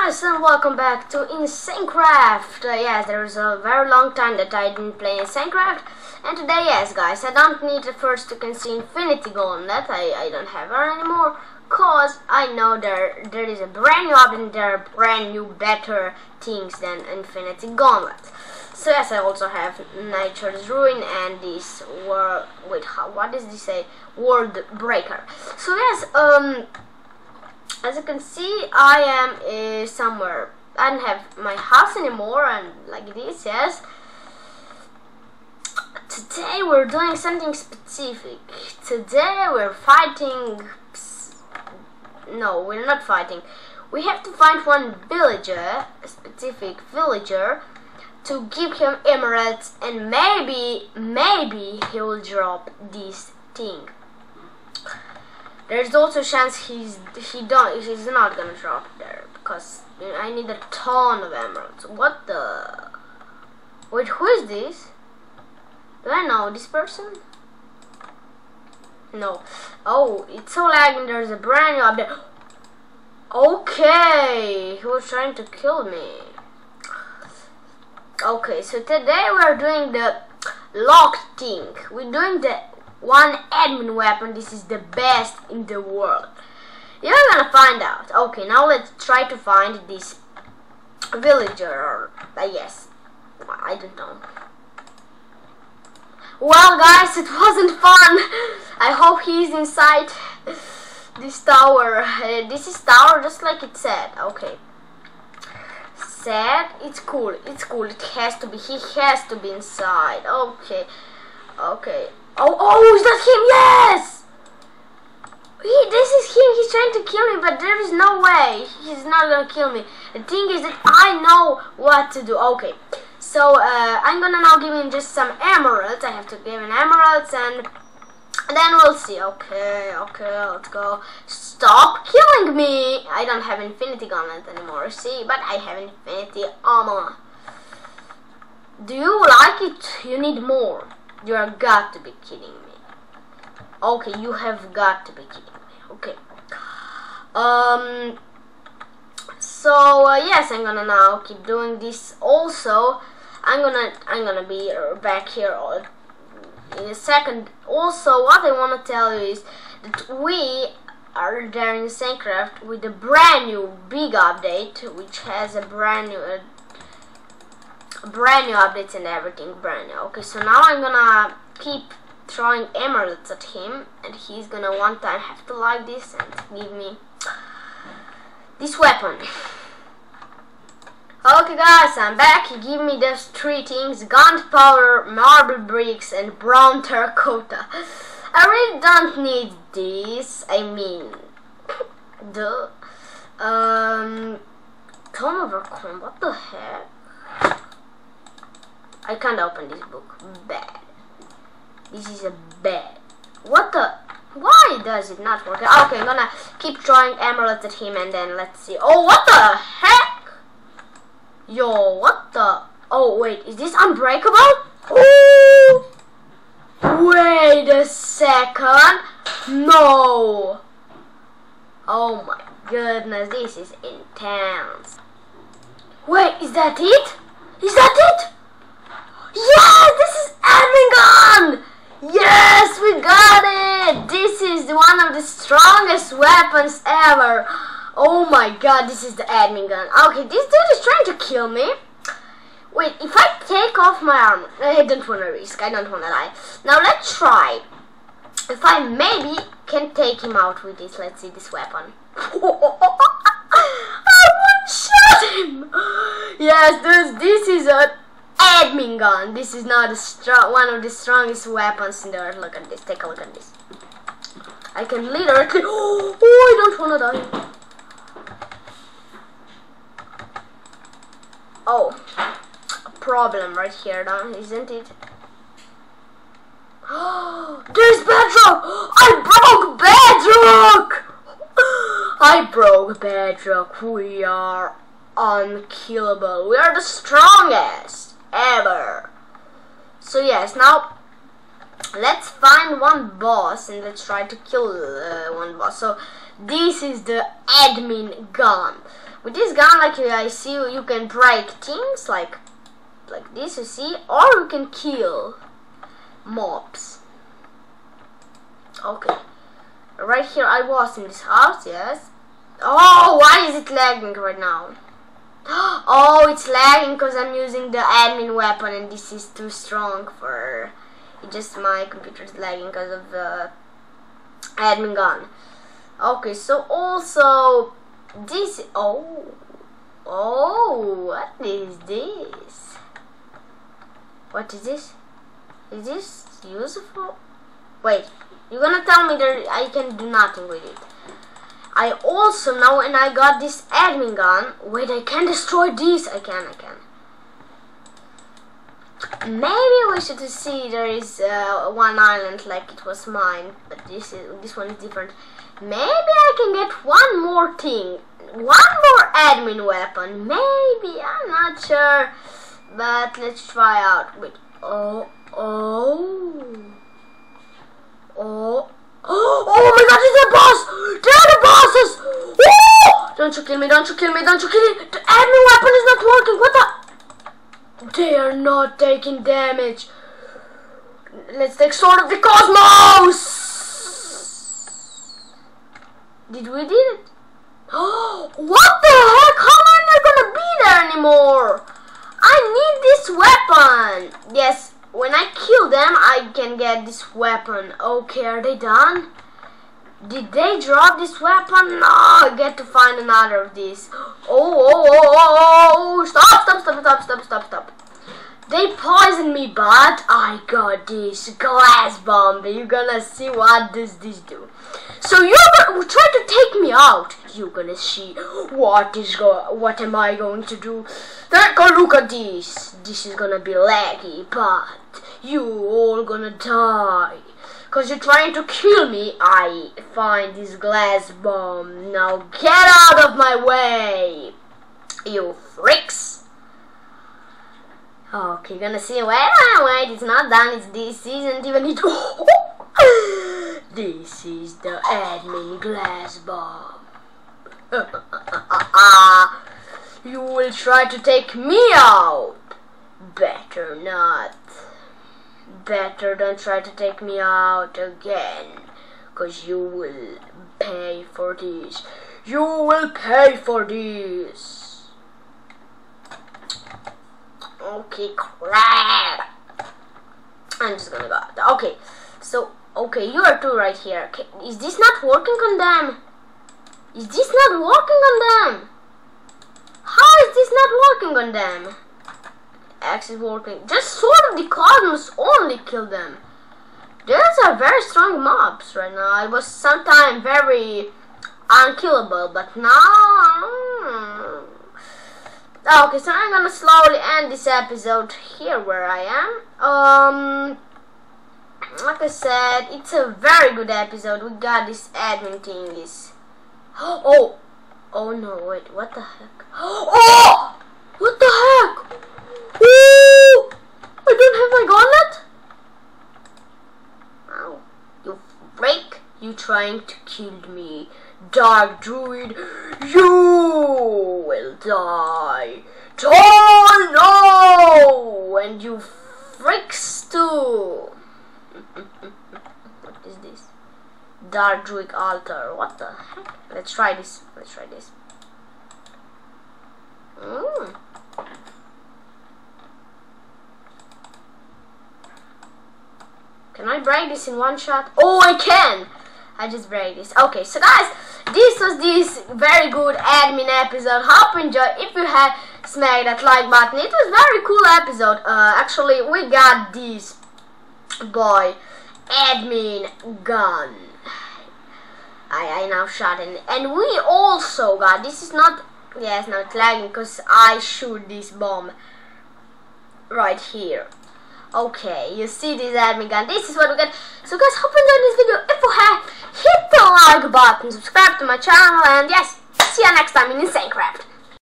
guys and welcome back to InsaneCraft. Uh, yes, there's a very long time that I didn't play InsaneCraft. And today, yes guys, I don't need the first to can see Infinity Gauntlet. I, I don't have her anymore. Cause I know there there is a brand new update and there are brand new better things than Infinity Gauntlet. So yes, I also have Nature's Ruin and this world. Wait, how? What does this say? World Breaker. So yes, um as you can see I am uh, somewhere. I don't have my house anymore and like this yes. Today we're doing something specific. Today we're fighting no we're not fighting. We have to find one villager a specific villager to give him emeralds and maybe maybe he will drop this thing there's also a chance he's he don't he's not gonna drop there because I need a ton of emeralds. What the? Wait, who is this? Do I know this person? No. Oh, it's so lagging. There's a brand new update. Okay, he was trying to kill me. Okay, so today we're doing the lock thing. We're doing the one admin weapon. This is the best in the world. You're gonna find out. Okay, now let's try to find this villager, or uh, yes, I don't know. Well, guys, it wasn't fun. I hope he's inside this tower. Uh, this is tower, just like it said. Okay. Said it's cool. It's cool. It has to be. He has to be inside. Okay. Okay. Oh, oh, is that him? Yes! He, this is him. He's trying to kill me, but there is no way. He's not gonna kill me. The thing is that I know what to do. Okay. So, uh, I'm gonna now give him just some emeralds. I have to give him emeralds and then we'll see. Okay, okay, let's go. Stop killing me! I don't have infinity gauntlet anymore, see? But I have infinity armor. Do you like it? You need more. You have got to be kidding me. Okay, you have got to be kidding me. Okay. Um. So uh, yes, I'm gonna now keep doing this. Also, I'm gonna I'm gonna be back here in a second. Also, what I wanna tell you is that we are there in InsaneCraft with a brand new big update, which has a brand new. Brand new updates and everything brand new. Okay, so now I'm gonna keep throwing emeralds at him and he's gonna one time have to like this and give me this weapon. Okay guys, I'm back. He gave me those three things, gunpowder, marble bricks and brown terracotta. I really don't need this. I mean, the um, of Arcana, what the heck? I can't open this book. Bad. This is a bad. What the? Why does it not work? Ah, okay, I'm gonna keep throwing emeralds at him and then let's see. Oh, what the heck? Yo, what the? Oh, wait, is this unbreakable? Ooh! Wait a second. No. Oh my goodness, this is intense. Wait, is that it? Is that it? Yes, this is Admin gun! Yes, we got it! This is one of the strongest weapons ever. Oh my god, this is the admin gun. Okay, this dude is trying to kill me. Wait, if I take off my armor, I don't want to risk, I don't want to die. Now let's try. If I maybe can take him out with this, let's see this weapon. I one shot him! Yes, this, this is a admin gun. This is not one of the strongest weapons in the earth. Look at this. Take a look at this. I can literally. Oh, I don't wanna die. Oh, a problem right here, though, isn't it? There's bedrock! I broke bedrock! I broke bedrock. We are unkillable. We are the strongest ever. So yes, now let's find one boss and let's try to kill uh, one boss. So this is the admin gun. with this gun like I see you can break things like like this you see or you can kill mobs okay right here I was in this house yes oh why is it lagging right now oh it's lagging because I'm using the admin weapon and this is too strong for it just my computer is lagging because of the admin gun. Okay so also this oh oh what is this? What is this? Is this useful? Wait you're gonna tell me that I can do nothing with it I also know and I got this admin gun. Wait I can destroy this? I can I can. Maybe we should see there is uh, one island like it was mine but this is this one is different. Maybe I can get one more thing one more admin weapon. Maybe I'm not sure but let's try out. Wait oh oh. Oh. Oh oh my god, it's the boss! They're the bosses! Oh! Don't you kill me, don't you kill me, don't you kill me! Admin weapon is not working, what the? They are not taking damage. Let's take Sword of the Cosmos! Did we did it? Oh, what the heck? How am I not gonna be there anymore? I need this weapon! Yes, when I kill them, I can get this weapon. Okay, are they done? Did they drop this weapon? No, I get to find another of these. Oh oh, oh, oh, oh, oh, oh, stop, stop, stop, stop, stop, stop, stop. They poisoned me, but I got this glass bomb. You're gonna see what does this do. So you're gonna try to take me out. You're gonna see what is go what am I going to do. Take a look at this. This is gonna be laggy, but you all gonna die. Cause you're trying to kill me. I find this glass bomb. Now get out of my way. You freaks. Okay, gonna see. Wait, wait. It's not done. It's this isn't even it. this is the admin glass bomb. you will try to take me out. Better not. Better don't try to take me out again. Cause you will pay for this. You will pay for this. Okay, crap. I'm just gonna go. Okay, so, okay, you are two right here. Okay, is this not working on them? Is this not working on them? How is this not working on them? X is working. Just sword of the Cosmos only kill them. These are very strong mobs right now. It was sometime very unkillable, but now... Hmm. Okay, so I'm gonna slowly end this episode here where I am. Um, like I said, it's a very good episode. We got this admin thingies. Oh, oh no, wait, what the heck? Oh, what the heck? Ooh! I don't have my gauntlet? Ow. You break! You trying to kill me. Dark Druid, you will die. Oh no! And you freaks too. what is this? Dark Druid altar. What the heck? Let's try this. Let's try this. Mm. Can I break this in one shot? Oh, I can! I just break this. Okay, so guys, this was this very good admin episode. Hope you enjoyed. If you have, smack that like button. It was very cool episode. Uh, actually, we got this boy admin gun. I, I now shot it. And we also got, this is not, yes, not lagging because I shoot this bomb right here. Okay, you see this admin gun. This is what we get. So guys, hope you enjoyed this video. If you have, hit the like button, subscribe to my channel, and yes, see you next time in Insane Craft.